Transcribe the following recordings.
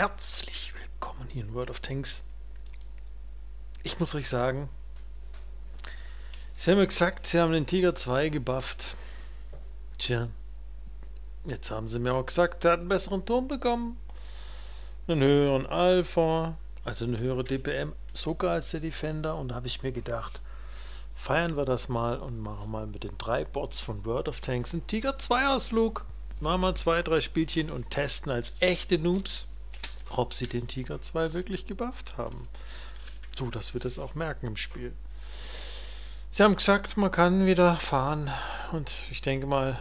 herzlich willkommen hier in World of Tanks. Ich muss euch sagen, Sie haben gesagt, Sie haben den Tiger 2 gebufft. Tja, jetzt haben Sie mir auch gesagt, der hat einen besseren Turm bekommen. Einen höheren Alpha, also eine höhere DPM, sogar als der Defender. Und da habe ich mir gedacht, feiern wir das mal und machen mal mit den drei Bots von World of Tanks einen Tiger 2 Ausflug. Machen mal zwei, drei Spielchen und testen als echte Noobs, ob sie den Tiger 2 wirklich gebufft haben. So, dass wir das auch merken im Spiel. Sie haben gesagt, man kann wieder fahren und ich denke mal,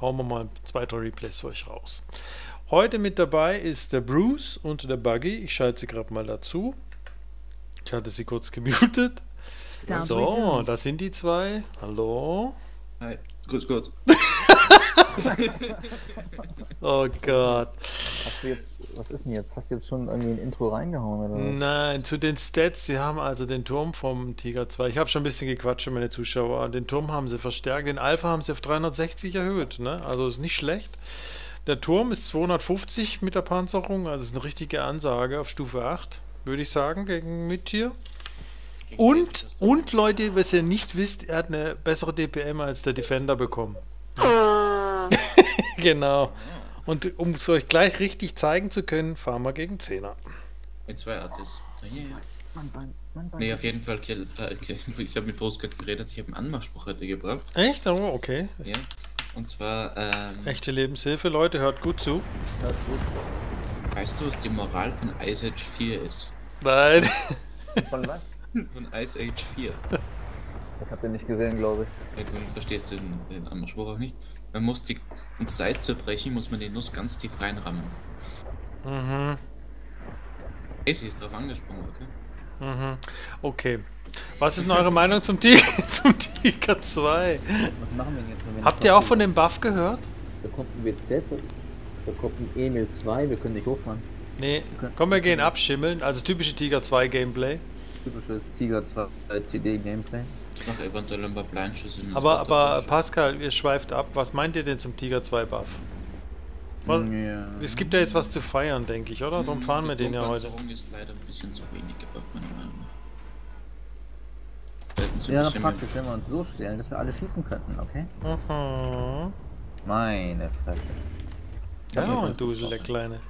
hauen wir mal zwei, drei Replays für euch raus. Heute mit dabei ist der Bruce und der Buggy. Ich schalte sie gerade mal dazu. Ich hatte sie kurz gemutet. So, da sind die zwei. Hallo. Hi, grüß Gott. oh Gott. Hast du jetzt, was ist denn jetzt? Hast du jetzt schon irgendwie ein Intro reingehauen oder was? Nein, zu den Stats. Sie haben also den Turm vom Tiger 2. Ich habe schon ein bisschen gequatscht für meine Zuschauer. Den Turm haben sie verstärkt. Den Alpha haben sie auf 360 erhöht. Ne? Also ist nicht schlecht. Der Turm ist 250 mit der Panzerung. Also ist eine richtige Ansage auf Stufe 8, würde ich sagen, gegen Mittier. Und, und Leute, was ihr nicht wisst, er hat eine bessere DPM als der Defender bekommen. genau. Und um es euch gleich richtig zeigen zu können, fahren wir gegen 10er. Mit zwei Artis. Yeah. Mann, Mann, Mann, Nee, auf jeden Fall, äh, ich habe mit Brustgott geredet, ich habe einen Anmachspruch heute gebracht. Echt? Oh, okay. Ja. Und zwar, ähm, Echte Lebenshilfe, Leute, hört gut zu. Hört gut. weißt du, was die Moral von Ice Age 4 ist? Nein. Von was? Von Ice Age 4. Ich hab den nicht gesehen, glaube ich. Ja, du verstehst den, den Anmachspruch auch nicht. Man muss die, um das Eis zu brechen, muss man die Nuss ganz tief reinrammen. mhm. Hey, sie ist drauf angesprungen, okay? Mhm. Okay. Was ist denn eure Meinung zum Tiger, zum Tiger 2? Was machen wir denn jetzt? wenn wir Habt ihr auch von dem Buff gehört? Da kommt ein WZ, da kommt ein Emil 2, wir können nicht hochfahren. Nee. Komm, wir gehen abschimmeln. Also typische Tiger 2 Gameplay. Typisches Tiger 2 TD Gameplay. Noch eventuell ein paar Blindschüsse in den Aber, aber. Pascal, ihr schweift ab. Was meint ihr denn zum Tiger 2 Buff? Was, Ja. es gibt ja jetzt was zu feiern, denke ich, oder? Darum Hm, fahren die wir den ja heute. Turmpanzerung ist leider ein bisschen zu wenig gebaut, meiner Meinung nach. Ein Ja, praktisch, wenn wir uns so stellen, dass wir alle schießen könnten, okay? Mhm. Meine Fresse. Ja, Ja, ein Dusel, der Kleine.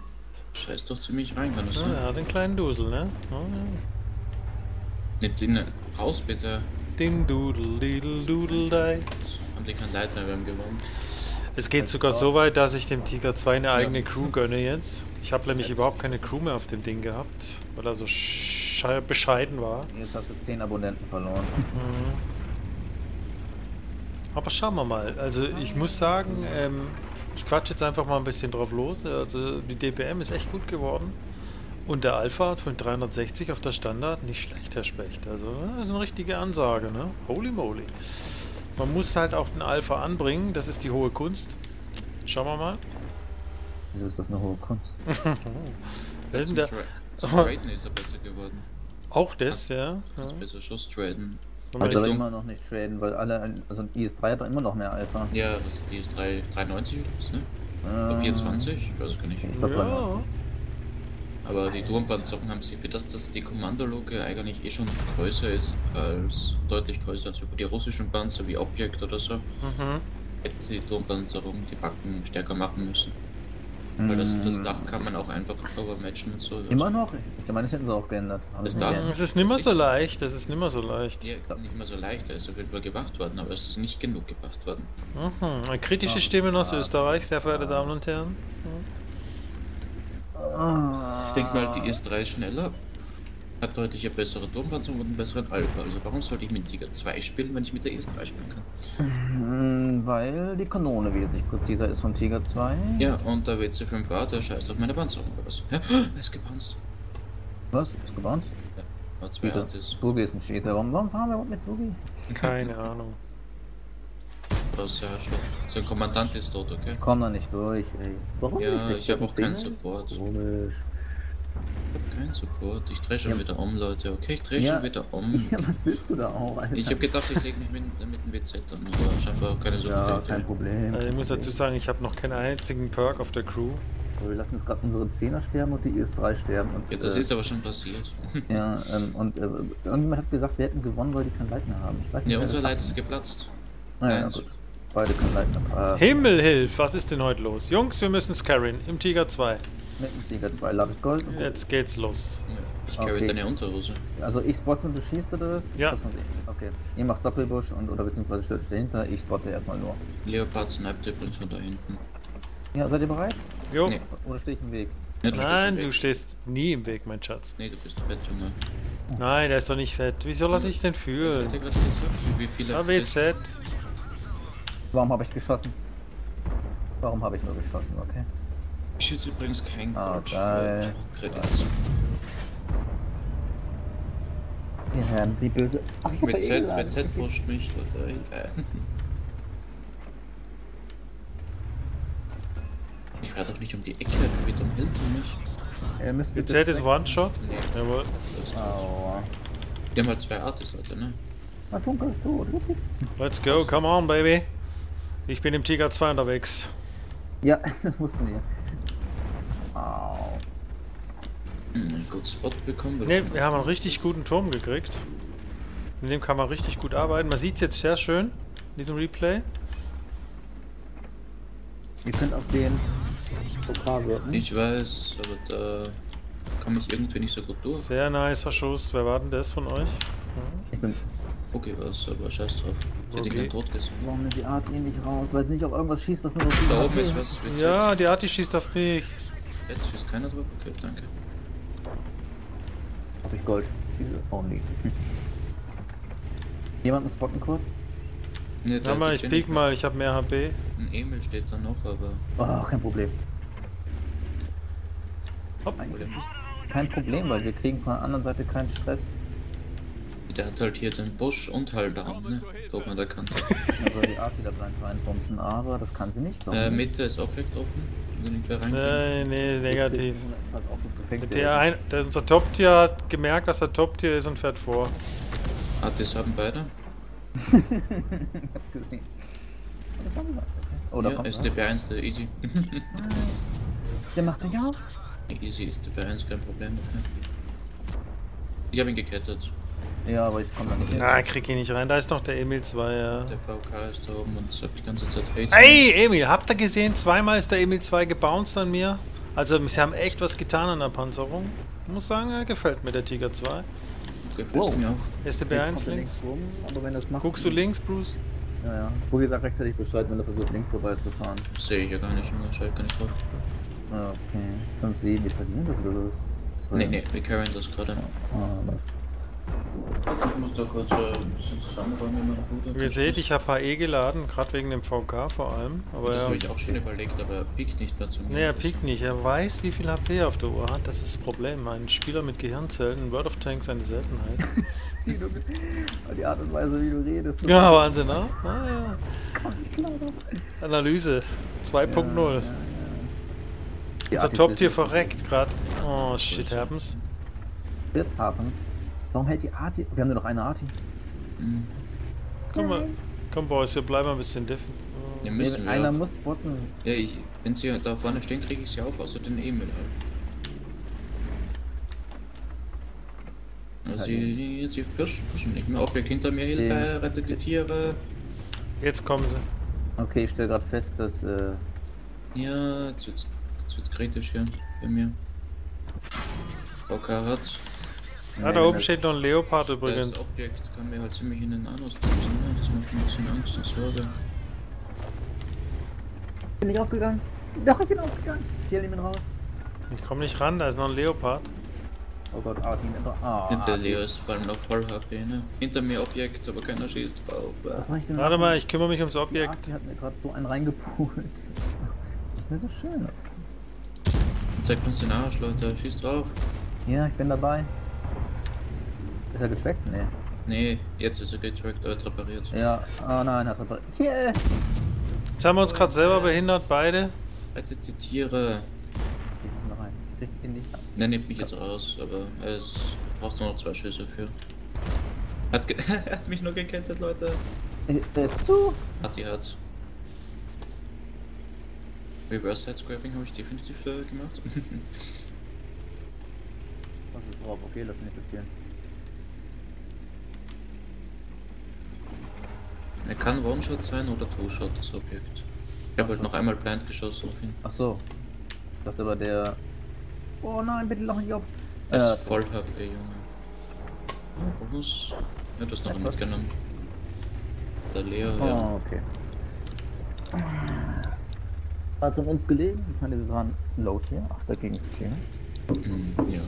Scheiß doch ziemlich rein, kann das Ja, sein? hat den kleinen Dusel, ne? Oh, ja. Nehmt ihn raus, bitte. Ding Dudel, Didel, Dudel, Dice. Haben die kein Leiter, wir haben gewonnen. Es geht sogar so weit, dass ich dem Tiger 2 eine eigene Crew gönne jetzt. Ich habe nämlich überhaupt keine Crew mehr auf dem Ding gehabt, weil er so sche- bescheiden war. Jetzt hast du 10 Abonnenten verloren. Aber schauen wir mal. Also ich muss sagen, ähm, ich quatsche jetzt einfach mal ein bisschen drauf los. Also die DPM ist echt gut geworden. Und der Alpha hat von 360 auf der Standard nicht schlecht, Herr Specht. Also das ist eine richtige Ansage, ne? Holy moly. Man muss halt auch den Alpha anbringen, das ist die hohe Kunst. Schauen wir mal. Wieso ist das eine hohe Kunst? Wer ist denn der? Zum Traden ist er besser geworden. Auch das, ja. ja. Kannst besser Schuss traden. Also aber ich- immer noch nicht traden, weil alle, also ein IS-3 hat immer noch mehr Alpha. Ja, was ist die ist 3, 390 oder was, ne? Oder Ähm, 420? Ich weiß es gar nicht. Ich glaub, ja. 390. Aber die Turmpanzerung haben sie, für das, dass die Kommandologe eigentlich eh schon größer ist, als deutlich größer als die russischen Panzer wie Object oder so, Mhm. hätten sie die Turmpanzerung die Backen stärker machen müssen. Weil das, das Mm, Dach kann man auch einfach overmatchen und so. Immer noch? Ich meine, das hätten sie auch geändert. Das nicht Dach- geändert. Es ist nimmer so leicht, das ist nimmer so leicht. Ja, nicht mehr so leicht, er ist auf jeden Fall gemacht worden, aber es ist nicht genug gemacht worden. Mhm. Kritische Stimmen aus Österreich, sehr verehrte. Damen und Herren. Ich denke mal, die IS-3 ist schneller, hat deutlich eine bessere Turmpanzerung und einen besseren Alpha. Also warum sollte ich mit Tiger 2 spielen, wenn ich mit der IS-3 spielen kann? Mm, Weil die Kanone wesentlich präziser ist vom Tiger 2. Ja, und der WC5A, der scheißt auf meine Panzerung oder was? Ja, er ist gepanzt. Was? Ist gebannt? Ja, hat zwei Bitte. Artis. Boogie ist ein Cheater. Warum, warum fahren wir überhaupt mit Boogie? Keine Ahnung. Das ist ja schlecht. Sein Kommandant ist tot, okay? Ich komm da nicht durch, ey. Warum Ja, nicht? ich habe auch keinen? Support. Komisch. Ich hab keinen Support. Ich drehe schon Ja. wieder um, Leute. Okay, ich drehe Ja. schon wieder um. Ja, was willst du da auch, Alter? Ich habe gedacht, ich lege mich mit, mit dem WZ an, aber scheinbar keine so Ja, gute kein Idee. Problem. Also ich muss dazu sagen, ich habe noch keinen einzigen Perk auf der Crew. Aber wir lassen jetzt gerade unsere Zehner sterben und die IS-3 sterben. Und, Ja, das äh, ist aber schon passiert. Ja, ähm, und äh, irgendjemand hat gesagt, wir hätten gewonnen, weil die kein Light mehr haben. Ich weiß nicht, Ja, unser sagt. ist geplatzt. Naja, Eins. gut. Beide Light mehr. Äh, Himmel hilf, was ist denn heute los? Jungs, wir müssen carryen im Tiger 2. mit dem Tiger 2 ladet Gold. Jetzt geht's los. Ja, ich carry Okay. deine Unterhose. Also ich spotte und du schießt oder das? Ja. Okay. Ihr macht Doppelbusch und oder beziehungsweise euch dahinter. Ich spotte erstmal nur. Leopard sniped übrigens von da hinten. Ja, seid ihr bereit? Jo. Nee. Oder stehe ich im Weg? Ja, du Nein, im du Weg. stehst nie im Weg, mein Schatz. Nee, du bist fett, Junge. Nein, der ist doch nicht fett. Wie soll er dich denn fühlen? AWZ. Warum habe ich geschossen? Warum habe ich nur geschossen? Okay. Ich schieße übrigens kein Ah, Gold. geil. Ich. Wir Herren, wie böse. Ach, ich ja eh geladen. WZ pusht mich, Leute. Ich war doch nicht um die Ecke, wieder hinter mich. Ihr müsst bitte WZ ist One-Shot. Nee, Jawohl. das ist Aua. Die haben halt zwei Artis, Leute, ne? Mein Funke ist tot. Let's go, come on, baby. Ich bin im Tiger 2 unterwegs. Ja, das mussten wir. Hm, einen guten Spot bekommen. Ne, wir haben einen richtig guten Turm gekriegt. Mit dem kann man richtig gut arbeiten. Man sieht es jetzt sehr schön in diesem Replay. Ihr könnt auf den Pokal wirken. Ich weiß, aber da komme ich irgendwie nicht so gut durch. Sehr nicer Schuss. Wer war denn das von euch? Ich bin. Okay, was, aber scheiß drauf. Ich hätte ihn Okay. tot gesehen. Warum nimmt die Art nicht raus? Weil es nicht auf irgendwas schießt, was nur noch Da oben ist was. WZ. Ja, die Arti schießt auf mich. Jetzt schießt keiner drauf. Okay, danke. Hab ich Gold. Oh nee. Jemanden spotten kurz? Ne, Sag mal, ich piek mal, ich habe mehr HP. Ein Emil steht da noch, aber Oh, kein Problem. Hopp. Kein Problem, weil wir kriegen von der anderen Seite keinen Stress. Der hat halt hier den Busch und halt da, ne? Da oben an der Kante. Da soll die Art wieder rein reinbumsen, aber das kann sie nicht. Äh? Mitte ist Objekt offen. Reinkommt. Nee, nee, negativ. Pass auf, das Gefängnis. Der ein, der, unser Top-Tier hat gemerkt, dass er Top-Tier ist und fährt vor. Artis haben beide. ich hab's gesehen. Das. Oh, ja, ist was. DB1 der Easy. Der macht mich auf. Easy ist DB1, kein Problem. Okay. Ich habe ihn gekettet. Ja, aber ich komme da nicht hin. Ah, krieg ihn nicht rein. Da ist noch der Emil 2, ja. Der VK ist da oben und sagt die ganze Zeit Hate. Ey, Emil, habt ihr gesehen? Zweimal ist der Emil 2 gebounced an mir. Also, sie haben echt was getan an der Panzerung. Ich muss sagen, er gefällt mir der Tiger 2. Gefällt Wow. mir auch. Jetzt STB1 kommt er links. rum, aber wenn das macht. Guckst du links, Bruce? Ja, ja. Boogie sagt rechtzeitig Bescheid, wenn er versucht, links vorbeizufahren. Sehe ich ja gar nicht, Junge. Schau ich gar nicht drauf. Ah, Okay. 5 7, wir verlieren das oder was? Nee, nee, wir carryen das gerade. Ah, läuft. Ich muss da kurz äh, ein bisschen zusammenräumen mit meiner Bruder. Ihr seht, ich habe HE geladen, gerade wegen dem VK vor allem. Aber Das er, habe ich auch schon überlegt, aber er piekt nicht mehr zu mir. nee, er piekt nicht. Er weiß, wie viel HP er auf der Uhr hat. Das ist das Problem. Ein Spieler mit Gehirnzellen in World of Tanks eine Seltenheit. Wie du, die Art und Weise, wie du redest. ja, Wahnsinn, ne? Ah, ja. Komm nicht klar. Analyse 2.0. Die Unser Art ist Top-Tier verreckt gerade. Oh, shit happens. Shit happens. Warum hält die Arti? Wir haben nur noch eine Arti. Mhm. Komm mal, komm Boys, wir bleiben ein bisschen defensiv. Ja, Nee, müssen wir. einer muss spotten. Ja, ich, wenn sie da vorne stehen, kriege ich sie auf, außer den Emil halt. Sie, sie pushen, nicht mehr. Objekt hinter mir, Hilfe, rettet die Tiere. Jetzt kommen sie. Okay, ich stelle gerade fest, dass äh, Ja, jetzt wird's, jetzt wird's kritisch hier bei mir. VK hat. Ah, da oben steht noch ein Leopard übrigens. Das Objekt kann mir halt ziemlich in den Anus bremsen, ne? Das macht mir ein bisschen Angst und Sorge. Bin ich aufgegangen? Doch, ich bin aufgegangen. Hier, ihn raus. Ich komme nicht ran, da ist noch ein Leopard. Oh Gott, Artin. Ah, Ja, der Artin. Leo ist vor allem noch voll HP, ne? Hinter mir Objekt, aber keiner schießt drauf. Was soll ich denn Warte mal, ich kümmere mich ums Die Objekt. Arti hat mir gerade so einen reingepult. Nicht mehr so schön. Zeigt uns den Arsch, Leute, schießt drauf. Ja, ich bin dabei. Ist er getrackt? Nee. Nee, jetzt ist er getrackt, äh, repariert. Ja, ah nein, hat repariert. Hier! Jetzt haben wir uns gerade selber behindert, beide. Rettet die Tiere. Geh mal rein. Krieg ihn nicht ab. Der nimmt mich jetzt raus, aber er ist. Brauchst nur noch zwei Schüsse für. Hat, ge er hat mich nur gekettet, Leute. Äh, Der ist zu! Hat die Herz. Reverse Side Scraping habe ich definitiv äh, gemacht. Was ist drauf? Okay, lass mich nicht erzählen. Er kann One-Shot sein oder Two-Shot, das Objekt. Ich habe halt noch einmal blind geschossen auf ihn. Ach so. Ich dachte aber der. Oh nein, bitte lach nicht auf. Er ist Äh, voll HP, Junge. Bonus? Ja, du hast noch Etwas? mitgenommen. Der Leo, Oh, ja. okay. Hat es an uns gelegen? Ich meine, wir waren low hier. 8 gegen 10. Mhm, ja.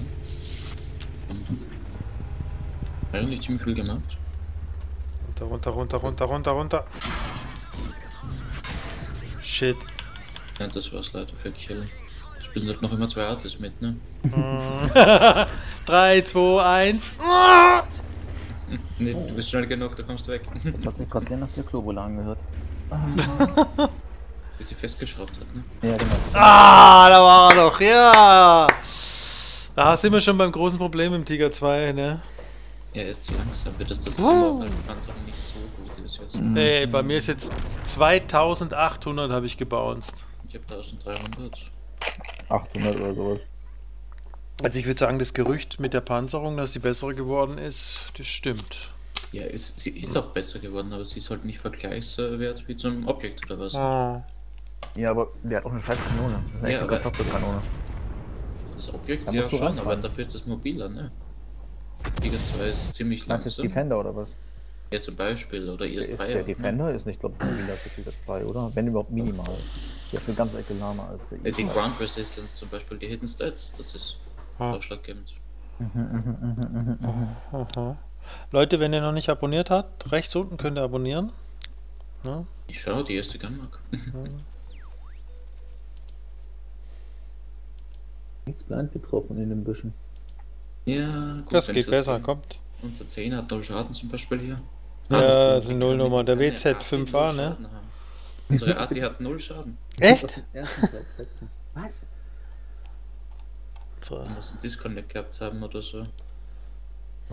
Eigentlich ziemlich viel gemacht. Runter, runter, runter, runter, runter, runter. Shit. Ja, das war's leider für Kill. Es spielen halt noch immer zwei Artists mit, ne? 3, 2, 1. Ne, du bist schnell genug, du kommst weg. Das hat sich gerade sehr nach der Klobole angehört. Bis sie festgeschraubt hat, ne? Ja, genau. Ah, da war er doch, ja. Da sind wir schon beim großen Problem im Tiger 2, ne? Ja, er ist zu langsam, wird das das uh. Panzerung nicht so gut ist jetzt. Ey, bei mir ist jetzt 2800 habe ich gebounced. Ich habe 1300. 800 oder sowas. Also ich würde sagen, das Gerücht mit der Panzerung, dass die bessere geworden ist, das stimmt. Ja, ist, sie ist auch besser geworden, aber sie ist halt nicht vergleichswert wie zum Objekt oder was. Oh. Ja, aber der hat auch eine scheiß Kanone. Das ist echt Ja, eine aber- Kartoffelkanone. Das Objekt Da ja schon, aber dafür ist das mobiler, ne? Tiger 2 ist ziemlich Das ist langsam. Defender oder was? Ja, zum Beispiel, oder Der, ist, IS3. der Defender ist nicht, glaube ich, mobiler für Tiger 2, oder? Wenn überhaupt minimal. Der ist eine ganz Ecke lahmer als der Ja, die IS-3. Ground Resistance zum Beispiel, die Hidden Stats, das ist Ah. ausschlaggebend. Leute, wenn ihr noch nicht abonniert habt, rechts unten könnt ihr abonnieren. Ja. Ich schau, die erste Gunmark. Nichts blind getroffen in den Büschen. Ja, gut, Das geht besser, sehe. kommt. Unser 10 hat 0 Schaden zum Beispiel hier. Ja, das das ist kann eine Nullnummer. Der keine WZ5A, AT null ne? Haben. Unsere AT hat 0 Schaden. Echt? Was? So. Du musst einen Disconnect gehabt haben oder so.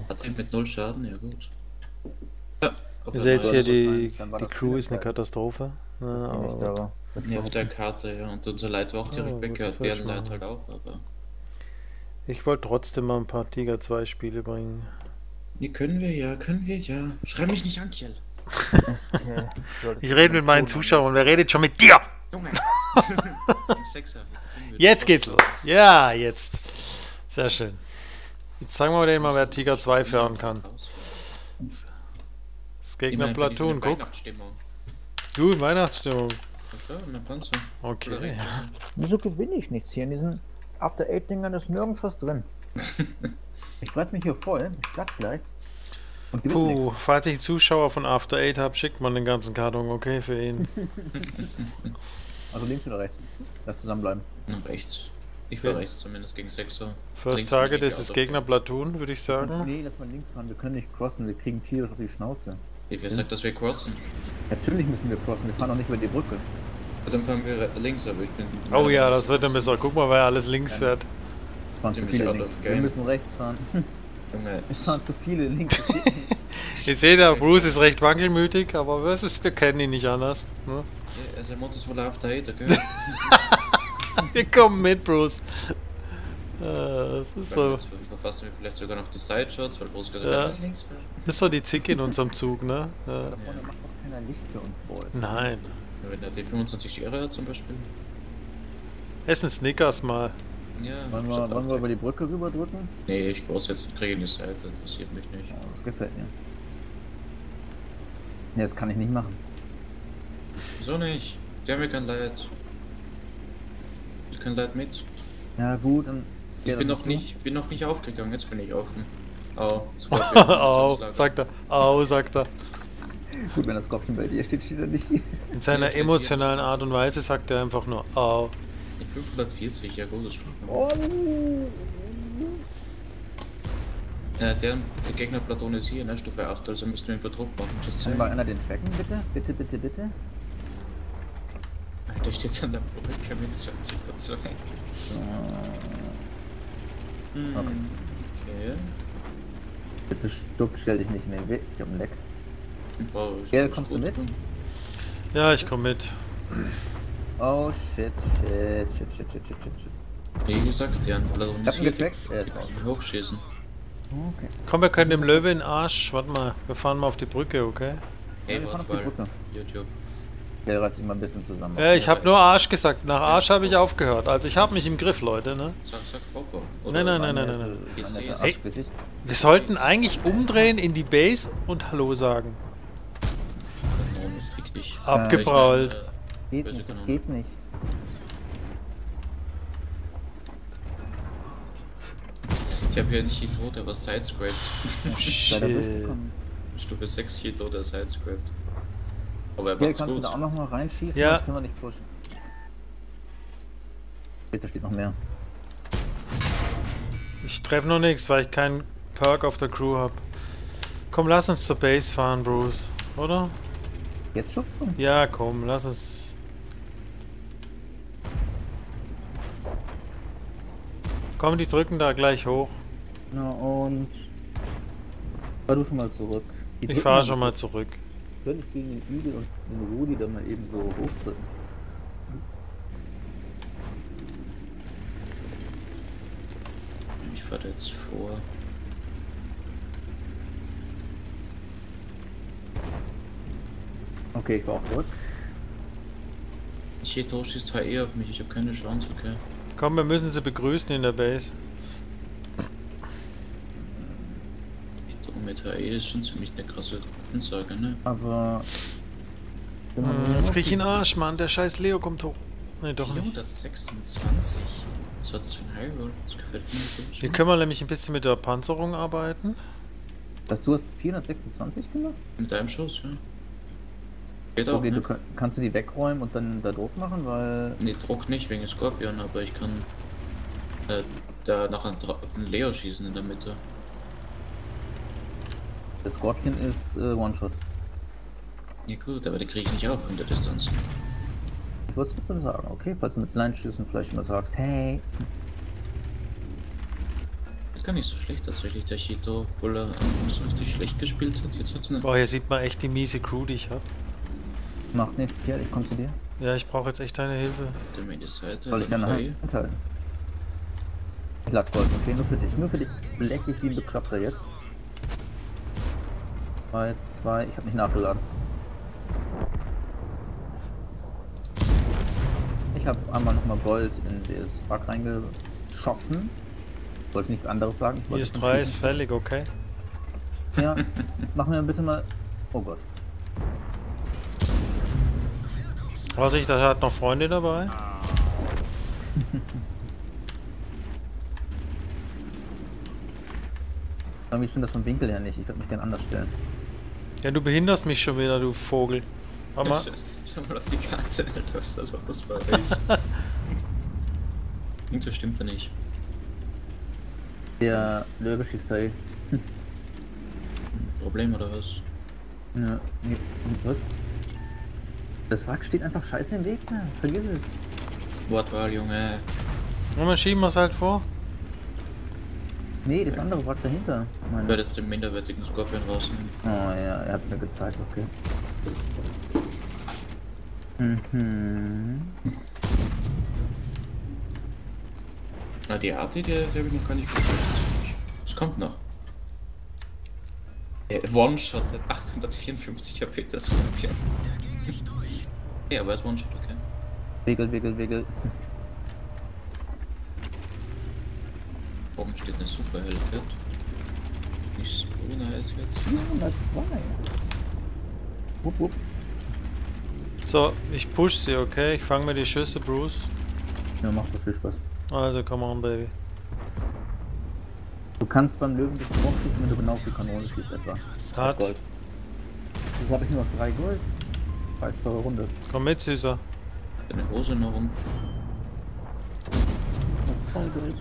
Hat die mit 0 Schaden? Ja, gut. Ja, Ihr seht hier, die, die Crew ist eine. Katastrophe. Ja, aber Ja, auf der Karte, ja. Und unser Leid war auch direkt Ja, wird deren Leid halt auch, aber. Ich wollte trotzdem mal ein paar Tiger 2 Spiele bringen. Die können wir ja, können wir ja. Schreib mich nicht an, Kiel. Ich rede mit meinen Zuschauern. Wer redet schon mit dir? Junge! Jetzt geht's los. Ja, jetzt. Sehr schön. Jetzt zeigen wir denen mal, wer Tiger 2 fahren kann. Das Gegner-Platoon, der guck. Weihnachtsstimmung. Du, Weihnachtsstimmung. Okay. Wieso gewinne ich nichts hier? In diesen After Eight Dingern ist nirgends was drin. ich fress mich hier voll, ich platz gleich. Und Puh, falls ich Zuschauer von After Eight habe, schickt man den ganzen Karton, okay, für ihn. Also links oder rechts? Lass zusammenbleiben. Nach rechts. Ich war rechts zumindest gegen Sechser. First Links Target ist das Gegner Platoon, würde ich sagen. Nee, lass mal links fahren. Wir können nicht crossen, wir kriegen tierisch auf die Schnauze. Hey, Wer sagt, dass wir crossen? Natürlich müssen wir crossen, wir fahren auch nicht über die Brücke. Ja, Dann fahren wir links, aber ich bin. Oh ja, das wird ein bisschen. Guck mal, wer alles links fährt. Es fahren zu viele links. Wir müssen rechts fahren. Junge, Es fahren zu viele links. Das. Ich sehe da, Bruce ist recht wankelmütig, aber was ist, wir kennen ihn nicht anders. Ne? also Mottos wohl auf der Hater, gell? Wir kommen mit, Bruce. Äh, Das ist Weil so, Jetzt ver- verpassen wir vielleicht sogar noch die Sideshots, weil Bruce gesagt Ja. hat, das ist links das ist so die Zicke in unserem Zug, ne? Ja. Da vorne macht keiner Licht für uns, Boys. Nein. Wenn er die 25 Schere hat zum Beispiel. Essen Snickers mal. Ja, Wollen ich wir, wollen wir über die- Brücke rüberdrücken? Nee, ich cross jetzt kriege die Seite, interessiert mich nicht. Ja, das gefällt mir. Nee, das kann ich nicht machen. Wieso nicht? Die haben ja kein Leid. Ich kein Leid mit. Ja gut, dann... Ich bin noch nicht, bin noch nicht aufgegangen, jetzt bin ich offen. Au, Scorpion, Au, sagt er. Au, sagt er. Gut, wenn das Skorpion bei dir steht, steht er nicht hier. In seiner emotionalen Art und Weise sagt er einfach nur Au. 540, ja gut, das schon. Oh. Ja, der, der Gegnerplaton ist hier, ne, Stufe 8, also müssten wir ihn Druck machen. Just Kann mal einer den tracken, bitte? Bitte, bitte, bitte? Der steht jetzt an der Brücke mit 20 oder 2. Hm, Okay. Okay. Bitte stuck, stell dich nicht in den Weg. Ich hab einen Leck. Wow, ist kommst du gut. mit? Ja, ich komme mit. Oh shit, shit, shit, shit, shit, shit, shit, shit. Wie gesagt, die haben alle Ich hab ihn getrackt. Er ist raus. hochschießen. Okay. Komm, wir können dem Löwe in den Arsch. Warte mal, wir fahren mal auf die Brücke, okay? Hey, Ja, wir fahren warte auf die mal. Brücke. YouTube. Der reißt sich mal ein bisschen zusammen. Ja, ich habe nur Arsch gesagt. Nach Arsch habe ich aufgehört. Also ich habe mich im Griff, Leute, ne? Sag, sag Popo. Nein, nein, nein, nein, nein, nein. Äh. Arschgesicht. Wir sollten eigentlich umdrehen in die Base und Hallo sagen. Kanone, fick dich. Abgebrault. Ich meine, Geht nicht, das geht nicht. äh, Ich habe hier einen Cheeto, der was sidescraped. Shit. Stufe 6 Cheeto, der sidescraped. Aber er Hier, macht's kannst du gut. da auch noch mal reinschießen? Ja. Das können wir nicht pushen. Bitte steht noch mehr. Ich treffe noch nichts, weil ich keinen Perk auf der Crew habe. Komm, lass uns zur Base fahren, Bruce. Oder? Jetzt schon? Ja, komm, lass uns. Komm, die drücken da gleich hoch. Na und. Fahr du schon mal zurück. Die Ich fahre mal- schon mal zurück. Könnte ich gegen den Igel und den Rudi dann mal eben so hochdrücken. Ich fahr da jetzt vor. Okay, ich fahr auch zurück. Cheeto schießt HE auf mich, ich habe keine Chance, okay. Komm, wir müssen sie begrüßen in der Base. Mit HE ist schon ziemlich eine krasse Ansage, ne? Aber. Hm, jetzt krieg ich einen Arsch, Mann. Der scheiß Leo kommt hoch. Nee, doch nicht. 426. Was war das für ein Highroll? Das gefällt mir nicht. Hier können wir nämlich ein bisschen mit der Panzerung arbeiten. Was, du hast 426 gemacht? Mit einem Schuss, ja. Geht auch, Okay, ne? du kann, kannst du die wegräumen und dann da Druck machen, weil. Ne, Druck nicht wegen Skorpion, aber ich kann äh, da nach einem Dra- auf den Leo schießen in der Mitte. Das Scorpion ist äh, One-Shot. Ja gut, aber den kriege ich nicht auf von der Distanz. Ich wollte es trotzdem sagen, okay? Falls du mit Blindschüssen vielleicht mal sagst, hey, Das ist gar nicht so schlecht tatsächlich, der Cheeto, obwohl er so richtig schlecht gespielt hat. Jetzt hat eine Boah, hier sieht man echt die miese Crew, die ich hab. Macht nichts, Kerl, ich komm zu dir. Ja, ich brauche jetzt echt deine Hilfe. Soll ich dann deine. Hand halten? Lad Gold, okay? Nur für dich. Nur für dich blech ich wie ein Bekloppter jetzt. War jetzt zwei, ich habe nicht nachgeladen. Ich habe einmal nochmal Gold in das Wrack reingeschossen. Ich wollte nichts anderes sagen. Ich Hier ist 3 ist fällig, okay? Ja, mach mir bitte mal. Oh Gott. Vorsicht, da hat noch Freunde dabei. Irgendwie stimmt das vom Winkel her nicht. Ich würde mich gerne anders stellen. Ja, du behinderst mich schon wieder, du Vogel. Warte mal. Schau mal auf die Karte, Alter, was da los bei euch? Irgendwas stimmt da nicht. Der Löwe schießt hey. Problem oder was? Ja, was? Das Wrack steht einfach scheiße im Weg, ne? Vergiss es. Wortwahl, Junge. Und dann schieben wir es halt vor. Nee, das andere Wrack dahinter. Ich Meine. werde jetzt den minderwertigen Skorpion rausnehmen. Oh ja, er hat mir gezeigt, okay. Mhm. Na, die Art, die, die habe ich noch gar nicht gespielt. Es kommt noch. One-Shot hat 854 HP, der Skorpion. Ja, aber er ist One-Shot, okay. Wiggle, wiggle, wiggle. Oben steht eine Superheld. Nicht so nice jetzt. 402. Wupp, wupp. So, ich push sie, okay? Ich fange mir die Schüsse, Bruce. Ja, macht das viel Spaß. Also, come on, Baby. Du kannst beim Löwen durch den Bauch schießen, wenn du genau auf die Kanone schießt etwa. Hat. Gold. Wieso habe ich nur noch drei Gold? Preis teure Runde. Komm mit, Süßer. Deine Hose noch rum. Noch zwei Gold.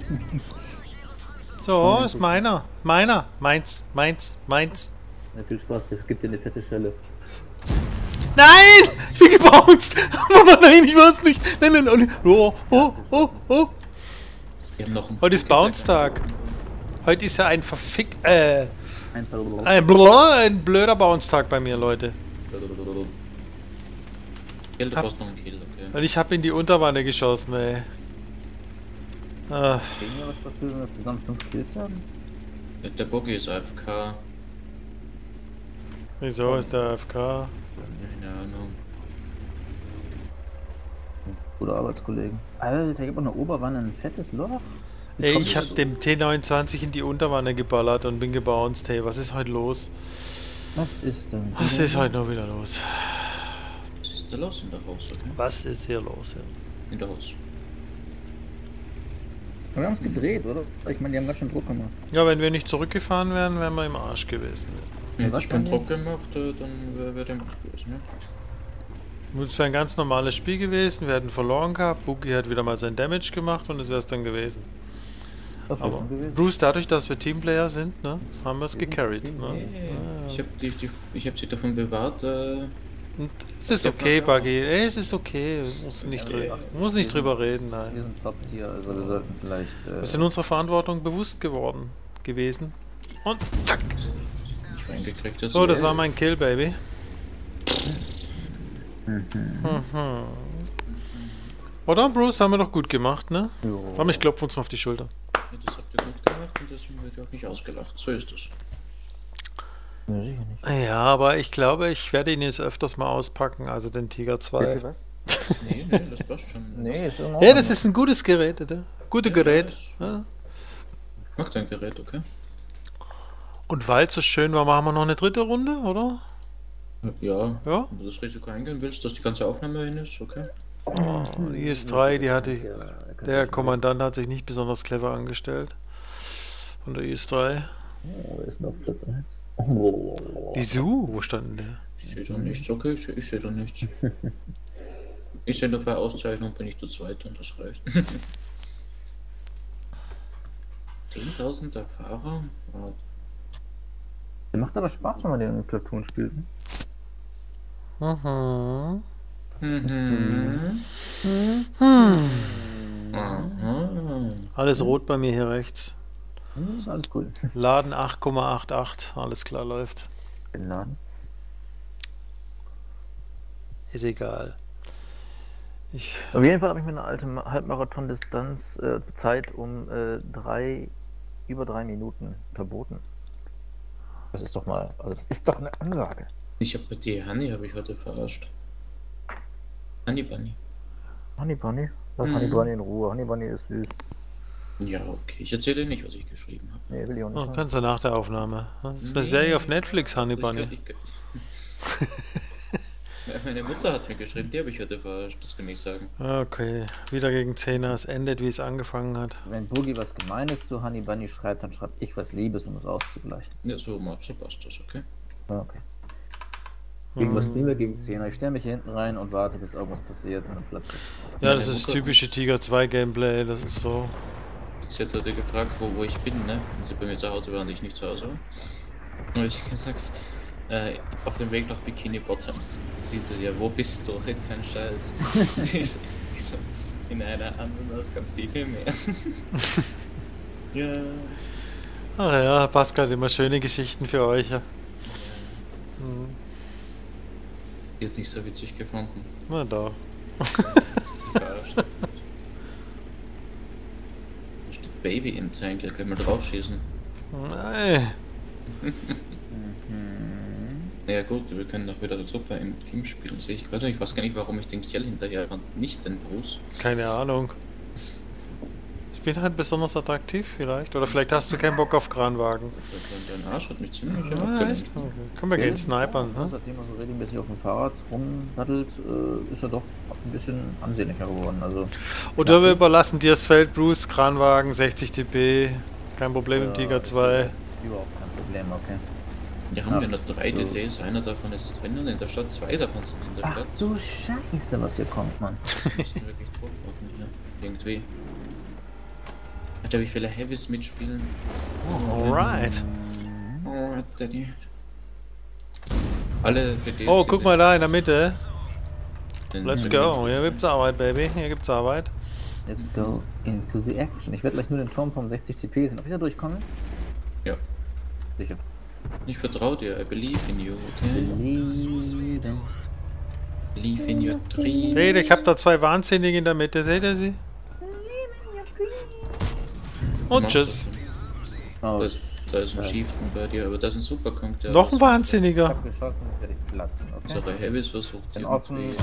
So, ist meiner. Meiner. Meins, meins, meins. Ja, viel Spaß, das gibt dir eine fette Schelle. Nein! Ich bin gebounced! Mama, nein, ich war's nicht. Nein, nein, nein. Oh, oh, oh, oh. Wir haben noch einen Heute ist Bounce-Tag. Heute ist ja ein verfick... Äh, Ein ein, ein blöder Bounce-Tag bei mir, Leute. Kill, du Hab- brauchst noch einen Kill, okay. Und ich habe in die Unterwanne geschossen, ey. Ah, Kriegen wir was dafür, wenn wir zusammen fünf Kills haben? Der Buggy ist AFK. wieso ist der AFK? Keine Ahnung. Gute Arbeitskollegen. Alter, ich hab eine Oberwanne, ein fettes Loch. Ey, ich hab so? dem T29 in die Unterwanne geballert und bin gebounced. Hey, was ist heute los? Was ist denn? Was ist heute noch wieder los? Was ist da los in der Haus, okay? Was ist hier los? Hier? In der Haus. Wir haben es gedreht, oder? Ich meine, die haben ganz schön Druck gemacht. Ja, wenn wir nicht zurückgefahren wären, wären wir im Arsch gewesen. Hätte was ich keinen Druck gemacht, dann wäre wär der Match gewesen, ne? Es wäre ein ganz normales Spiel gewesen, wir hätten verloren gehabt, Boogie hat wieder mal sein Damage gemacht und es wäre es dann gewesen. Das Aber gewesen. Bruce, dadurch, dass wir Teamplayer sind, ne, haben wir es gecarried. Ne? Nee, ich habe hab sie davon bewahrt, äh, Und es ist okay, Buggy. Ey, es ist okay. Muss nicht, drü muss nicht drüber reden, Wir nein. sind Top-Tier, also wir sollten vielleicht. Äh, Wir sind unserer Verantwortung bewusst geworden gewesen. Und zack. So, das war mein Kill, Baby. Mhm. Oder, Bruce? Haben wir doch gut gemacht, ne? jo. Komm, ich klopfe uns mal auf die Schulter. Ja, das habt ihr gut gemacht und deswegen wird ihr auch nicht ausgelacht. So ist es. Ja, sicher nicht. Ja, aber ich glaube, ich werde ihn jetzt öfters mal auspacken, also den Tiger 2. was? Nee, nee, das passt schon. Nee, ist immer Ja, das ist ein gutes Gerät, oder? Gute Gerät. Ja. Ich mag dein Gerät, okay? Und weil es so schön war, machen wir noch eine dritte Runde, oder? Ja, Ja. wenn du das Risiko eingehen willst, dass die ganze Aufnahme hin ist, okay? Oh, die IS-3, die hatte ich, der Kommandant hat sich nicht besonders clever angestellt. Von der IS-3. Oh, ist noch Platz 1. Wieso? Wo stand denn der? Ich sehe da nichts, okay? Ich sehe ich seh da nichts. Ich sehe nur bei Auszeichnung bin ich der Zweite und das reicht. 10.000 Erfahrung? Ah, Der macht aber Spaß, wenn man den in Platoon spielt. ne? Mhm. Mhm. Aha. Alles rot bei mir hier rechts. Hm, Ist alles cool. Laden 8,88. Alles klar läuft. Den Laden. Ist egal. Ich. Auf jeden Fall habe ich mir eine alte Ma- Halbmarathon-Distanz äh, Zeit um äh, drei, über drei Minuten verboten. Das ist doch mal, also das ist doch eine Ansage. Ich habe die Honey habe ich heute verarscht. Honey Bunny. Honey Bunny? Lass Mhm. Honey Bunny in Ruhe. Honey Bunny ist süß. Ja, okay. Ich erzähle nicht, was ich geschrieben habe. Nee, will ich auch nicht. Oh, kannst du nach der Aufnahme. Das ist eine Serie auf Netflix, Honey Ich Bunny. kann- ich kann- Meine Mutter hat mir geschrieben, die habe ich heute verarscht, das kann ich sagen. Okay, wieder gegen Zehner. Es endet, wie es angefangen hat. Wenn Boogie was Gemeines zu Honey Bunny schreibt, dann schreibe ich was Liebes, um es auszugleichen. Ja, so, mal, so passt das, okay? Ja, okay. Gegen Hm. was spielen wir gegen 10? Ich stelle mich hier hinten rein und warte, bis irgendwas passiert und dann platzt. Ja, das ist typische Tiger 2 Gameplay. Das ist so. Sie hat heute gefragt, wo, wo ich bin, ne? Wenn sie bei mir zu Hause war und ich nicht zu Hause war. Und ich gesagt, äh, auf dem Weg nach Bikini Bottom. Sie so, ja, wo bist du? Red kein Scheiß. Sie so, ich so, in einer Ananas ganz tief im Meer. ja. Ach ja, Pascal hat immer schöne Geschichten für euch. Ja. Hm, Jetzt nicht so witzig gefunden. Na. Da Baby im Tank, ja, gleich mal draufschießen. Nein. Naja gut, wir können auch wieder super im Team spielen. Ich weiß gar nicht, warum ich den Kiel hinterher fand, nicht den Bruce. Keine Ahnung. Bin halt besonders attraktiv vielleicht. Oder vielleicht hast du keinen Bock auf Kranwagen. Der, der Arsch hat mich ziemlich Ah, echt? abgelenkt. Okay. Komm, wir gehen snipern. Ne? Seitdem er so regelmäßig auf dem Fahrrad rumdaddelt, äh, ist er doch ein bisschen ansehnlicher geworden. Also, Oder wir überlassen dir das Feld, Bruce, Kranwagen, 60 dB. Kein Problem im Tiger ist 2. jetzt Überhaupt kein Problem, okay. Wir haben Ja. ja noch drei So. DDs, einer davon ist drinnen in der Stadt, zwei davon sind in der Ach Stadt. du Scheiße, was hier kommt, Mann. Wir müssen wirklich Druck machen hier. Irgendwie. Alter, wie viele Heavies mitspielen? Alright. Oh, Daddy. Alle DDs. Oh, guck mal da in der Mitte. in- Let's in- go. Hier gibt's Arbeit, Baby. Hier gibt's Arbeit. Let's go into the action. Ich werde gleich nur den Turm vom 60 TP sehen. Ob ich da durchkomme? Ja. Sicher. Ich vertraue dir, I believe in you, okay? Belieben. Leave in your dreams. Seht, ich hab da zwei Wahnsinnige in der Mitte, seht ihr sie? Und tschüss. Oh, Da ich ist, da ist ein Chieftain bei dir, aber da ist ein Superkong, der Noch ein Wahnsinniger. hab geschossen, jetzt werde ich platzen, okay? unsere Heavies versucht. Bin die offen und...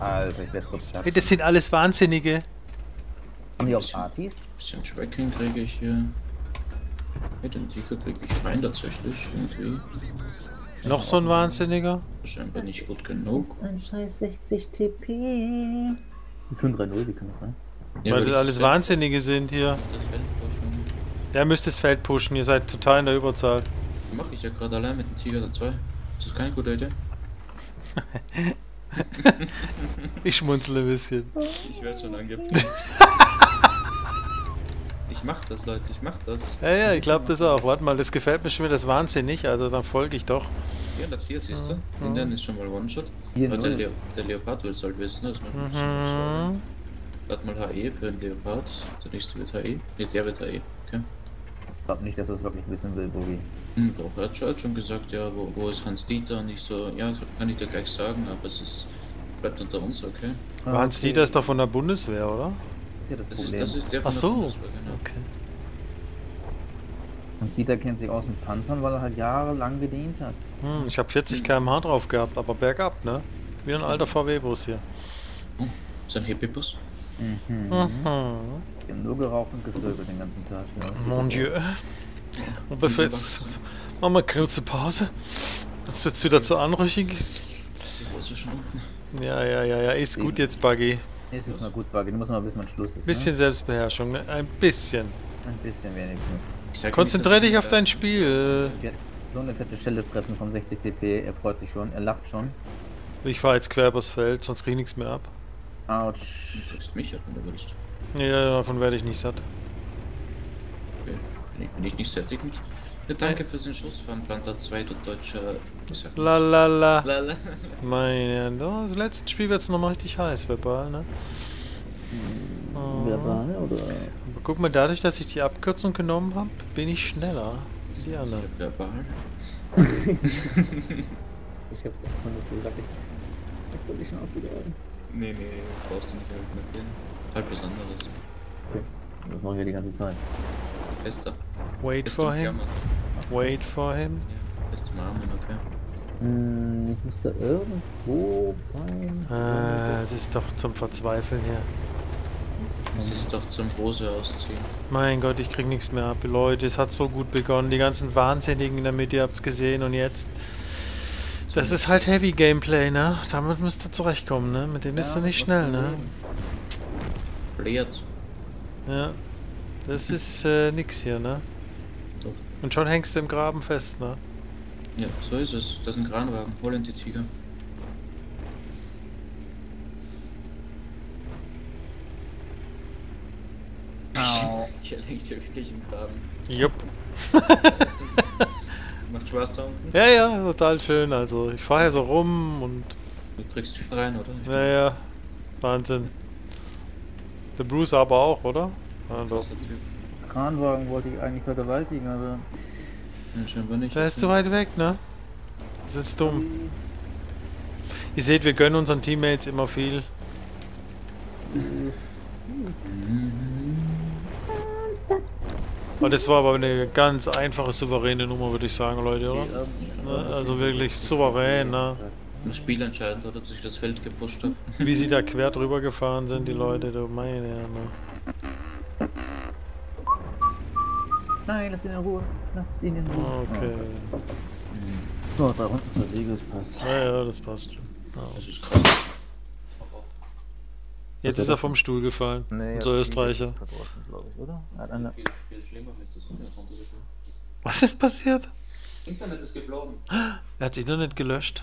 Alter, ich werde so Hey, platzen. das sind alles Wahnsinnige. Haben die auch Partys? bisschen Tracking kriege ich hier. Mit dem Tiger kriege ich rein tatsächlich irgendwie. Noch so ein Wahnsinniger. Scheinbar nicht gut genug. Ein scheiß 60 TP. 530, wie kann das sein? Ja, Weil das alles Feld- Wahnsinnige sind hier. Das Feld pushen. Der müsste das Feld pushen, ihr seid total in der Überzahl. Mache ich ja gerade allein mit dem Tiger der 2. Das ist keine gute Idee. Ich schmunzle ein bisschen. Ich werde schon angeblitzt. ich mach das, Leute, ich mach das. Ja, ja, ich glaube das auch. Warte mal, das gefällt mir schon wieder das wahnsinnig, also dann folge ich doch. 404 siehst du? Und dann ist schon mal One-Shot. Der. Leo der Leopard will es halt wissen, das sagen. Mhm. Lad mal HE für den Leopard. Der nächste wird HE. Ne, der wird HE. Okay. Ich glaube nicht, dass er es wirklich wissen will, Boogie. Hm, doch, er hat schon, er hat schon gesagt, ja, wo, wo ist Hans Dieter? Und ich so, ja, das kann ich dir gleich sagen, aber es ist, bleibt unter uns, okay? Aber Hans Dieter ist doch von der Bundeswehr, oder? Das ist ja das Das ist, Problem. das ist der Ach der so. Bundeswehr, genau. Okay. Hans Dieter kennt sich aus mit Panzern, weil er halt jahrelang gedient hat. Hm, ich habe 40 km/h drauf gehabt, aber bergab, ne? Wie ein alter VW-Bus hier. Ist ein Hippie-Bus? Mhm. Mhm. Wir haben nur geraucht und gevögelt den ganzen Tag. Ja. Mon Dieu. Und bevor jetzt machen wir eine kurze Pause. Jetzt wird's wieder zu anrüchig. Ja, ja, ja, ja, ist gut jetzt, Buggy. Ist jetzt mal gut, Buggy. Du musst mal wissen, wann Schluss ist. Bisschen Selbstbeherrschung, ne? Ein bisschen. Ne? Ein bisschen wenigstens. Ich Konzentrier dich ich auf dein Spiel. So eine fette Schelle fressen vom 60 TP. Er freut sich schon. Er lacht schon. Ich fahr jetzt quer übers Feld, sonst krieg ich nichts mehr ab. Autsch. Du drückst mich ab, wenn du willst. Ja, davon werde ich nicht satt. Okay. Bin, ich, bin ich nicht sättigend? Ja, danke für den Schuss von Panther 2, du deutscher. Sag La la la. Lala. Meine, oh, das letzte Spiel wird's nochmal richtig heiß, verbal, ne? Oh. Verbal oder? Aber guck mal, dadurch, dass ich die Abkürzung genommen habe, bin ich schneller. als Die anderen. Verbal. Ich hab's extra nicht gesagt. Ich soll die Schnauze gehalten. Nee, nee, brauchst du nicht halt mit denen. Halt was anderes. Okay. Das machen wir die ganze Zeit. Bester. Wait Bester for him. German. Wait for him. Ja, bester Marmon, okay. Hm, ich muss da irgendwo beim. Ah, es ist doch zum Verzweifeln hier. Es ist doch zum Hose ausziehen. Mein Gott, ich krieg nichts mehr ab. Leute, es hat so gut begonnen. Die ganzen Wahnsinnigen in der Mitte, ihr habt's gesehen. Und jetzt. Das ist halt Heavy Gameplay, ne? Damit müsst ihr zurechtkommen, ne? Mit dem bist du nicht schnell, ne? Bläht. Ja. Das ist äh, nix hier, ne? Doch. Und schon hängst du im Graben fest, ne? Ja, so ist es. Das ist ein Kranwagen. Hol in die Tiger. Au. Hier liegt hier wirklich im Graben. Jupp. Spaß da unten? Ja, ja, total schön. Also, ich fahre hier so rum und. Du kriegst viel rein, oder? Ich Naja, Wahnsinn. Der Bruce aber auch, oder? Ja, doch. Typ. Kranwagen wollte ich eigentlich vergewaltigen, aber. Ja, scheinbar nicht. Der ist zu weit weg, ne? Das ist jetzt dumm. Ihr seht, wir gönnen unseren Teammates immer viel. Und das war aber eine ganz einfache, souveräne Nummer, würde ich sagen, Leute, oder? Ne, Also wirklich souverän, ne? Das Spiel entscheidend, oder? Dass ich das Feld gepusht habe. Wie sie da quer drüber gefahren sind, die Leute, du meine, ja, ne? Nein, lass ihn in Ruhe. Lass ihn in Ruhe. Okay. So, drei Runden zur Siege, das passt. Ja, ja, das passt schon. Ja. Das ist krass. Jetzt ist er vom Stuhl gefallen. Unser Österreicher. Er. Viel, viel schlimmer ist das Internet runtergeflogen. Was ist passiert? Internet ist geflogen. Er hat das Internet gelöscht.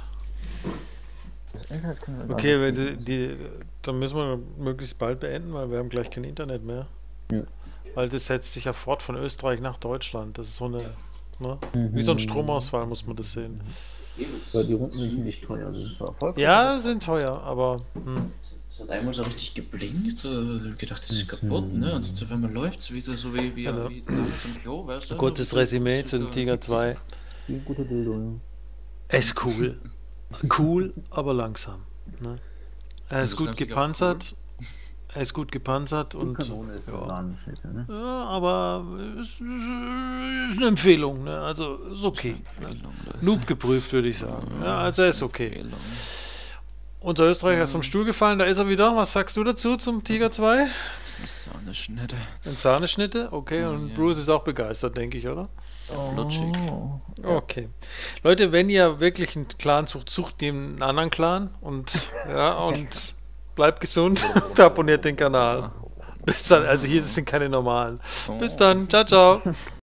Das Internet können wir Okay, die, die, dann müssen wir möglichst bald beenden, weil wir haben gleich kein Internet mehr. Ja. Weil das setzt sich ja fort von Österreich nach Deutschland. Das ist so eine, Ja. ne? Wie so ein Stromausfall muss man das sehen. Weil die Runden sind ziemlich teuer, sie sind zwar erfolgreich. Ja, sind teuer, aber hm. Es hat einmal so richtig geblinkt, so gedacht, das ist kaputt, ne? Und jetzt auf einmal läuft es wieder so wie, wie, Also, wie im Klo, weißt du? gutes Resümee zu den Tiger 2. Die gute Bildung. Es ist cool. Cool, aber langsam. Ne? Er ist das gut gepanzert. Er ist gut gepanzert Und und. Kanone ist ja. Ne? Ja, aber es ist eine Empfehlung, ne? Also ist okay. Noob geprüft, würde ich sagen. Ja, also er ist okay. Empfehlung. Unser Österreicher ist vom Stuhl gefallen, da ist er wieder. Was sagst du dazu zum Tiger 2? Das ist so eine Schnitte. In Sahneschnitte? Okay, und ja. Bruce ist auch begeistert, denke ich, oder? Oh. Okay. Leute, wenn ihr wirklich einen Clan sucht, sucht einen anderen Clan und ja, und bleibt gesund und abonniert den Kanal. Bis dann, also hier sind keine normalen. Bis dann, ciao, ciao.